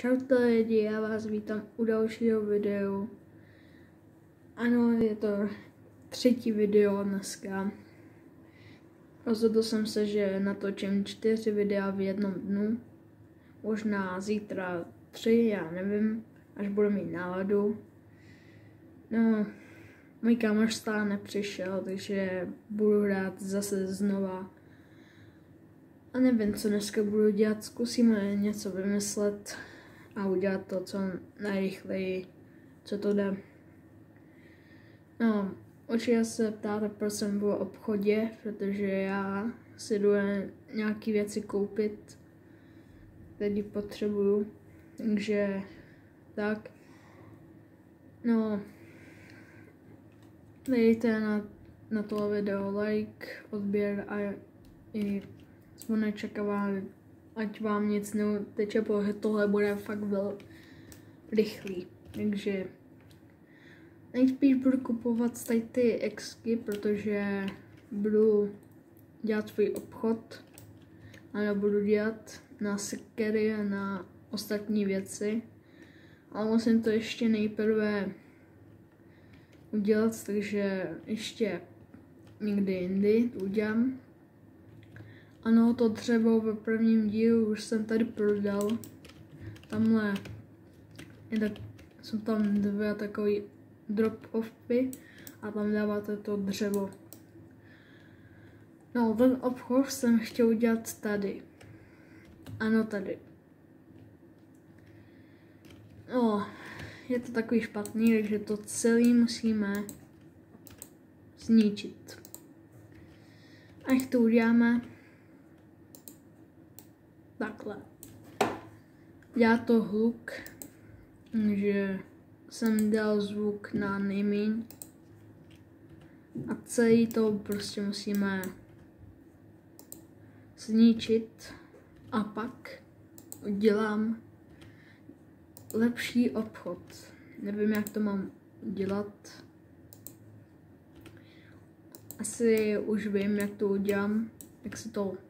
Čaute lidi, já vás vítám u dalšího videu. Ano, je to třetí video dneska. Rozhodl jsem se, že natočím čtyři videa v jednom dnu. Možná zítra tři, já nevím, až budu mít náladu. No, můj kámoš stále nepřišel, takže budu hrát zase znova. A nevím, co dneska budu dělat, zkusíme něco vymyslet a udělat to, co nejrychleji, co to jde. No, určitě se ptáte, proč jsem byl v obchodě, protože já si jdu nějaké věci koupit, které potřebuju, takže tak. No, dejte na, na to video like, odběr a i zvoneček a vám ať vám nic neuteče, protože tohle bude fakt byl rychlý. Takže nejspíš budu kupovat tady ty exky, protože budu dělat svůj obchod a budu dělat na sekery a na ostatní věci. Ale musím to ještě nejprve udělat, takže ještě někdy jindy to udělám. Ano, to dřevo ve prvním dílu už jsem tady prodal. Tamhle je tak, jsou tam dvě takové drop-offy a tam dáváte to dřevo. No, ten obchod jsem chtěl udělat tady. Ano, tady. No, je to takový špatný, takže to celý musíme zničit. A jak to uděláme, takhle. Já to hluk, že jsem dal zvuk na nejméně a celý to prostě musíme zničit a pak udělám lepší obchod. Nevím, jak to mám dělat. Asi už vím, jak to udělám, jak se to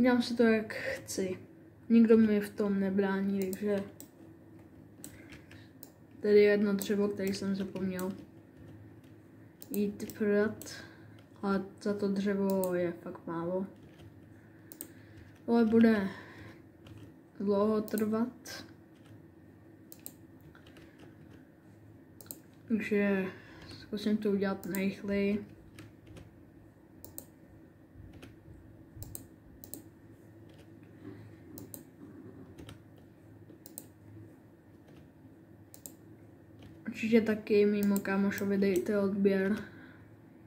Dělám si to, jak chci. Nikdo mi v tom nebrání, takže... Tady je jedno dřevo, který jsem zapomněl jít prodat. Ale za to dřevo je fakt málo. Ale bude dlouho trvat. Takže zkusím to udělat nejrychleji. Určitě taky mimo kámošovi dejte odběr.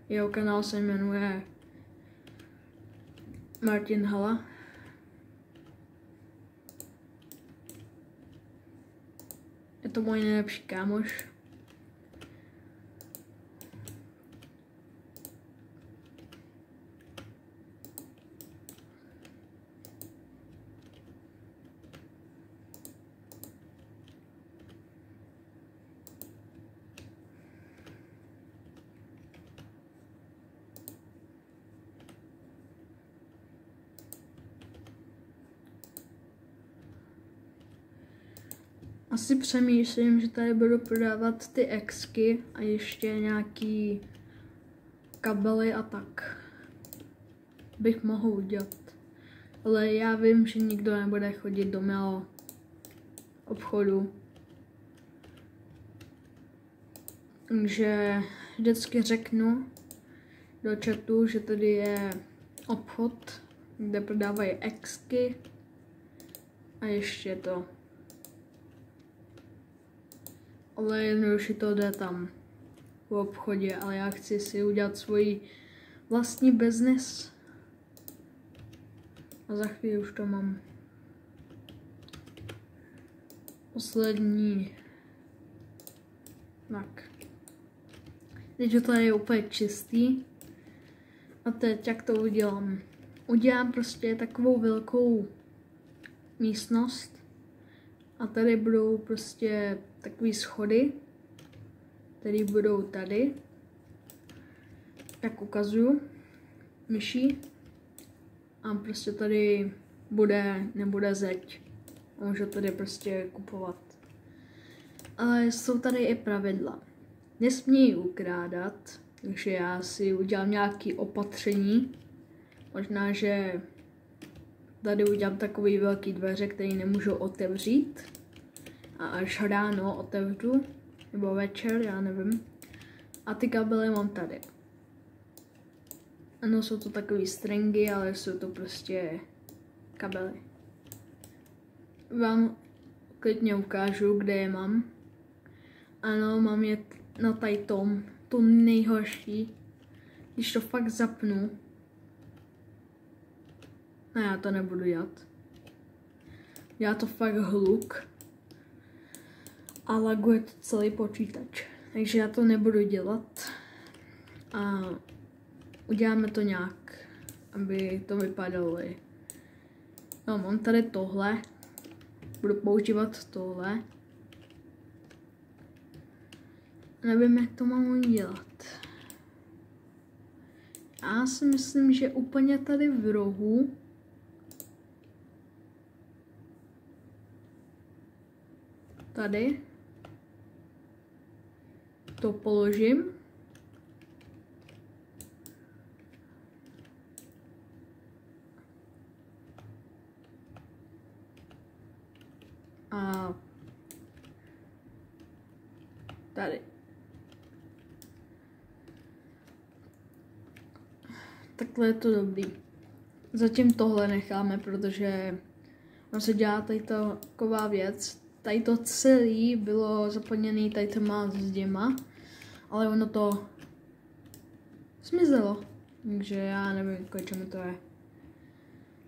Jeho kanál se jmenuje Martin Hala. Je to můj nejlepší kámoš. Asi přemýšlím, že tady budu prodávat ty exky a ještě nějaký kabely a tak. Bych mohl udělat. Ale já vím, že nikdo nebude chodit do mého obchodu. Takže vždycky řeknu do chatu, že tady je obchod, kde prodávají exky a ještě to ale jednoduše to jde tam v obchodě, ale já chci si udělat svůj vlastní business. A za chvíli už to mám. Poslední. Tak. Teď to je úplně čistý. A teď jak to udělám? Udělám prostě takovou velkou místnost. A tady budou prostě takové schody, které budou tady. Jak ukazuju myší. A prostě tady bude, nebude zeď. a můžu tady prostě kupovat. Ale jsou tady i pravidla. Nesmějí ukrádat, takže já si udělám nějaké opatření. Možná, že tady udělám takový velký dveře, který nemůžu otevřít. A až ráno otevřu, nebo večer, já nevím. A ty kabely mám tady. Ano, jsou to takové stringy, ale jsou to prostě kabely. Vám klidně ukážu, kde je mám. Ano, mám je na tady tom, to nejhorší. Když to fakt zapnu. No já to nebudu dělat. Já to fakt hluk. A laguje to celý počítač. Takže já to nebudu dělat. A uděláme to nějak, aby to vypadalo. No, mám tady tohle. Budu používat tohle. Nevím, jak to mám udělat. Já si myslím, že úplně tady v rohu tady to položím. A tady. Takhle je to dobrý. Zatím tohle necháme, protože on se dělá tady taková věc. Tady to celé bylo zaplněné tady těma zděma, ale ono to zmizelo. Takže já nevím, k čemu to je.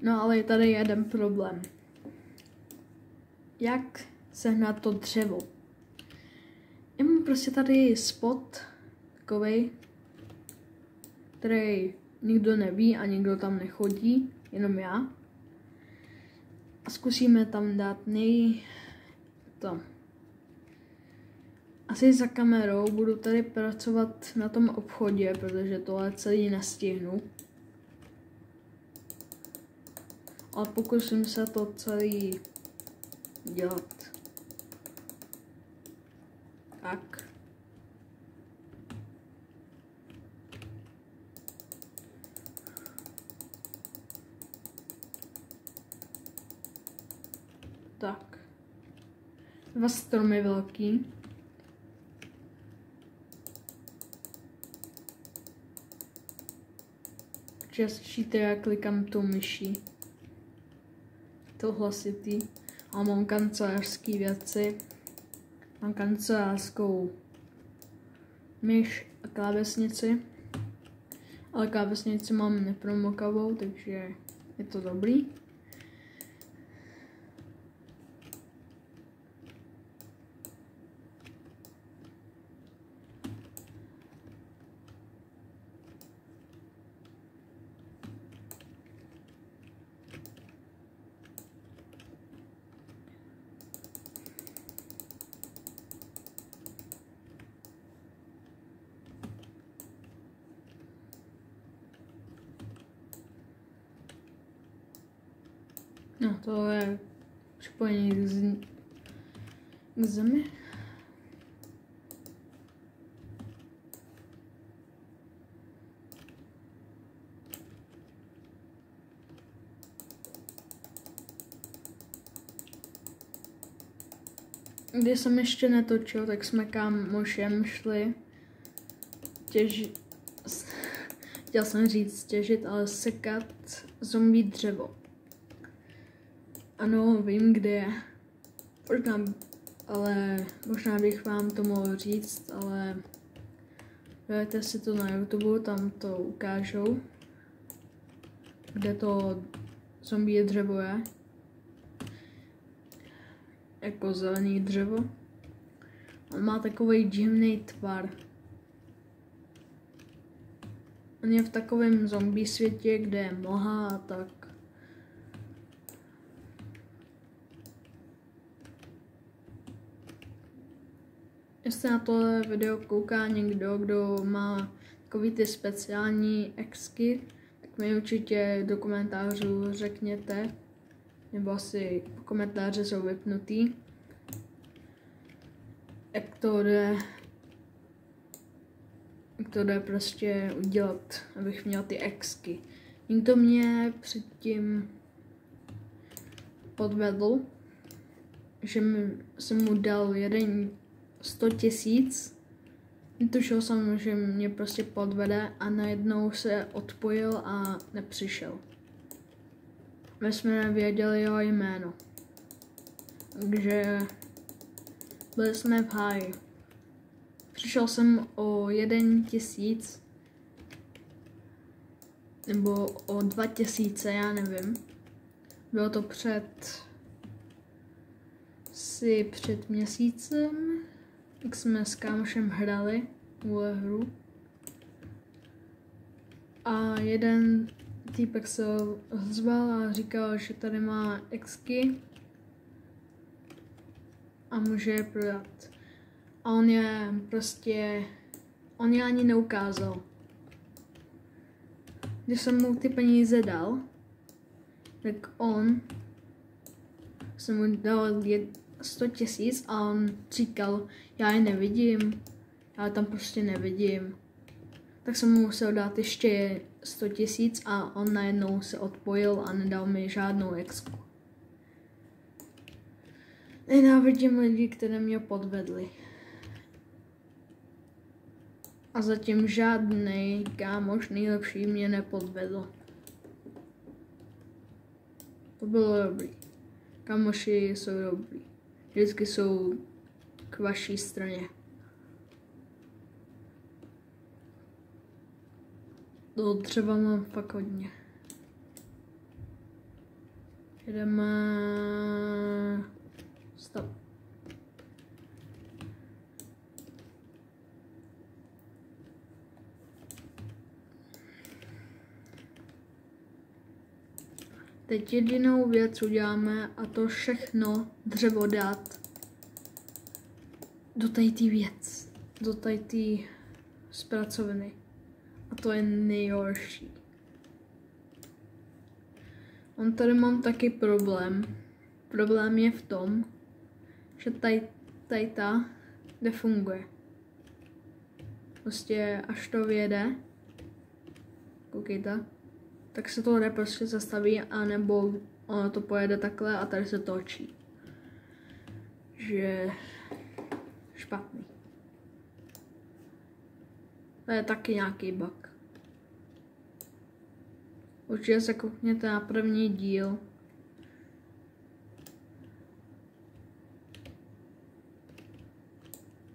No ale je tady jeden problém. Jak sehnat to dřevo? Já mám prostě tady spot, takový, který nikdo neví a nikdo tam nechodí, jenom já. A zkusíme tam dát nej... to. Asi za kamerou budu tady pracovat na tom obchodě, protože tohle celý nestihnu. Ale pokusím se to celý dělat. Tak. Tak. Dva stromy velký. Častíte, jak klikám tu myší. To hlasitý. A mám kancelářské věci. Mám kancelářskou myš a klávesnici. Ale klávesnici mám nepromokavou, takže je to dobrý. No, to je připojení k, z... k zemi. Když jsem ještě netočil, tak jsme mošem šli těž... Chtěl jsem říct těžit, ale sekat zombie dřevo. Ano, vím, kde je. Možná, ale možná bych vám to mohl říct, ale dejte si to na YouTube, tam to ukážou, kde to zombie dřevo je. Jako zelený dřevo. On má takový divný tvar. On je v takovém zombie světě, kde je mlha a tak. Jestli na tohle video kouká někdo, kdo má takový ty speciální exky, tak mi určitě do komentářů řekněte, nebo asi komentáře jsou vypnutý. Jak to jde, jak to jde prostě udělat, abych měl ty exky. Někdo mě předtím podvedl, že jsem mu dal jeden 100 tisíc. Tušil jsem, že mě prostě podvede a najednou se odpojil a nepřišel. My jsme nevěděli jeho jméno. Takže byli jsme v háji. Přišel jsem o jeden tisíc nebo o dva tisíce, já nevím. Bylo to před si před měsícem, jak jsme s kámošem hrali tuhle hru. A jeden týpek se ozval a říkal, že tady má exky a může je prodat. A on je prostě, on je ani neukázal. Když jsem mu ty peníze dal, tak on jsem mu dal 100 tisíc a on říkal, já je nevidím, já tam prostě nevidím. Tak jsem mu musel dát ještě 100 tisíc a on najednou se odpojil a nedal mi žádnou exku. Nenávidím lidi, které mě podvedli. A zatím žádný kámoš nejlepší mě nepodvedl. To bylo dobrý. Kamoši jsou dobrý. Vždycky jsou k vaší straně. To třeba mám fakt hodně. Jdeme... Stop. Teď jedinou věc uděláme a to všechno dřevo dát do tady té věc, do tady té zpracovny. A to je nejhorší. On tady mám taky problém. Problém je v tom, že tady, tady ta nefunguje. Prostě až to vyjede, koukejte, tak se to prostě zastaví, anebo ono to pojede takhle a tady se točí. Že špatný. To je taky nějaký bug. Určitě se koukněte na první díl.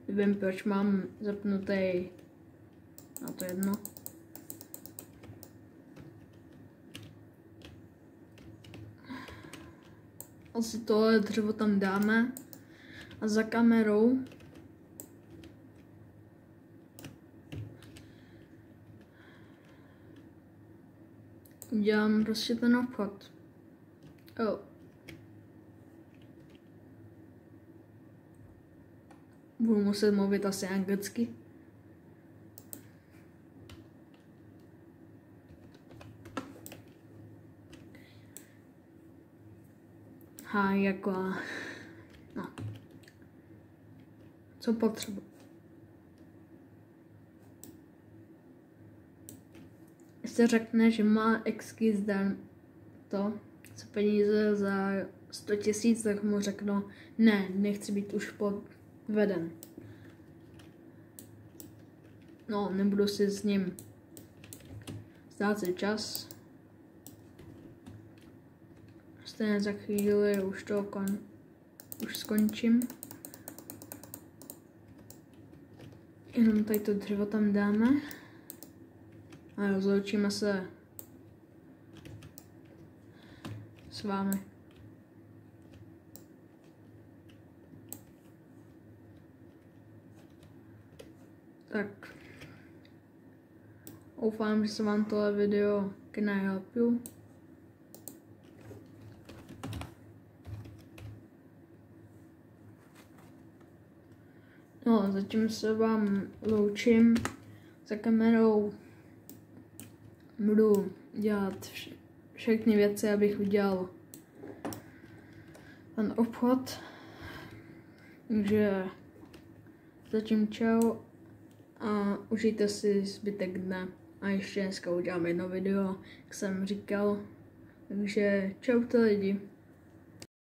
Vím, proč mám zapnutý na to jedno. Asi tohle dřevo tam dáme. A za kamerou udělám prostě ten obchod. Oh. Budu muset mluvit asi anglicky. A jako, no, co potřebuji. Se řekne, že má exky zdan to, co peníze za 100 tisíc, tak mu řeknu, ne, nechci být už podveden. No, nebudu si s ním ztrácet čas. Stejně za chvíli už to kon, už skončím. Jenom tady to dřevo tam dáme. A rozloučíme se s vámi. Tak. Doufám, že se vám tohle video can I help you? No, zatím se vám loučím za kamerou. Budu dělat vše, všechny věci, abych udělal ten obchod. Takže zatím čau a užijte si zbytek dne. A ještě dneska udělám jedno video, jak jsem říkal. Takže čau lidi.